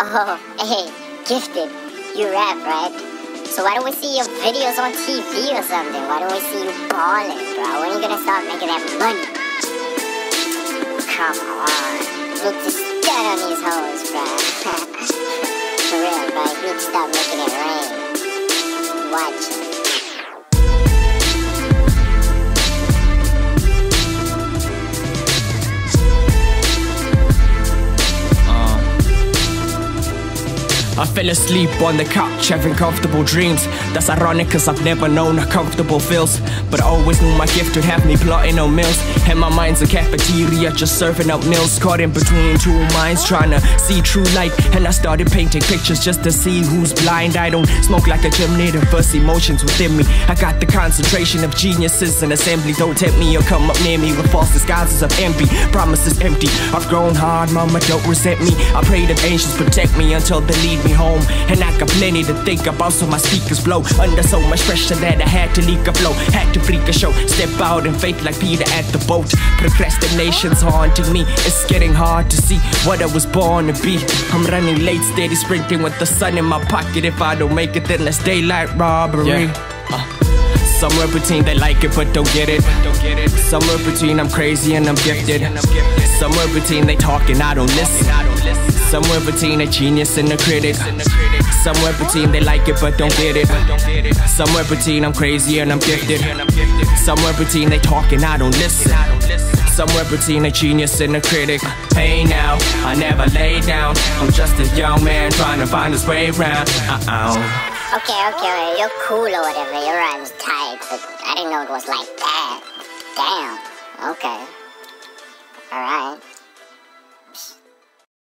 Oh, hey, gifted. You rap, right? So why don't we see your videos on TV or something? Why don't we see you balling, bro? When are you gonna start making that money? Come on. Look to stud on these hoes, bro. For real, bro. You need to start making it I fell asleep on the couch having comfortable dreams. That's ironic cause I've never known comfortable feels. But I always knew my gift would have me plotting on meals. And my mind's a cafeteria just serving out meals. Caught in between two minds trying to see true light. And I started painting pictures just to see who's blind. I don't smoke like a chimney, diverse emotions within me. I got the concentration of geniuses in assembly. Don't tempt me or come up near me with false disguises of envy. Promises empty. I've grown hard, mama, don't resent me. I pray that angels protect me until they lead me me home. And I got plenty to think about, so my speakers blow. Under so much pressure that I had to leak a flow. Had to freak a show. Step out in faith like Peter at the boat. Procrastination's haunting me. It's getting hard to see what I was born to be. I'm running late, steady sprinting with the sun in my pocket. If I don't make it, then it's daylight robbery. Yeah. Uh. Somewhere between they like it but don't get it. Somewhere between I'm crazy and I'm gifted. Somewhere between they talk and I don't listen. Somewhere between a genius and a critic. Somewhere between they like it but don't get it. Somewhere between I'm crazy and I'm gifted. Somewhere between they talk and I don't listen. Somewhere between a genius and a critic. Hey now, I never lay down. I'm just a young man trying to find his way around. Uh oh. Okay, okay, you're cool or whatever. Your rhyme's tight, but I didn't know it was like that. Damn. Okay.